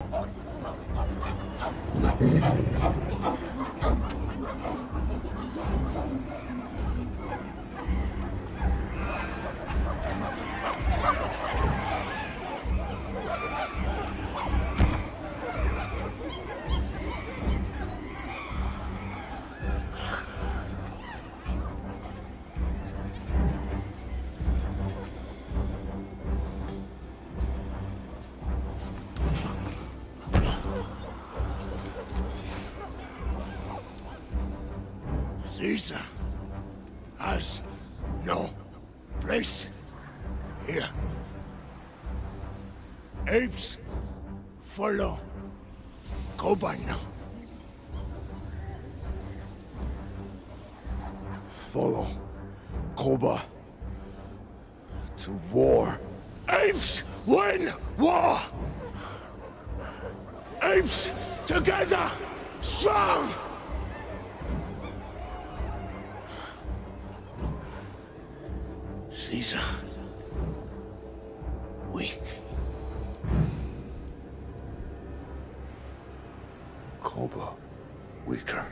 Thank you. Caesar has no place here. Apes follow Koba now. Follow Koba to war. Apes win war! Apes together strong! Caesar weak. Koba weaker.